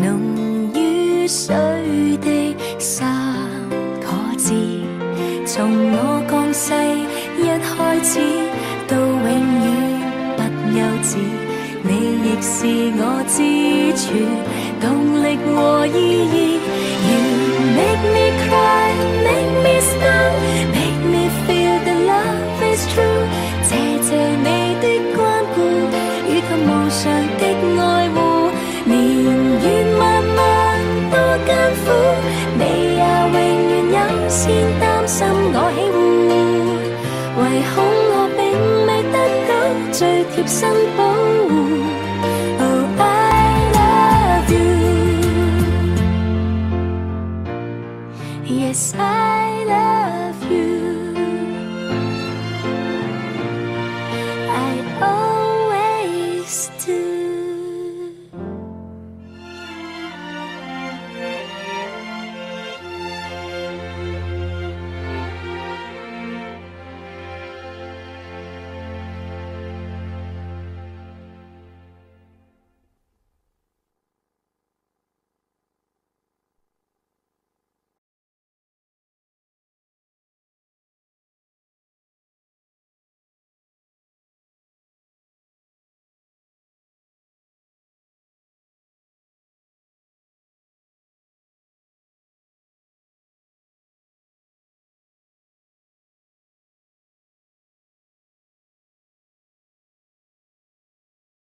浓于水的三个字，从我降世一开始到永远不休止，你亦是我支柱、动力和意义。You make me cry, make me stun, make me feel that love is true。谢谢你的关顾，以及无常的爱。先担心我起雾，唯恐我并未得到最贴身保护。Oh, I love you. Yes, I love you.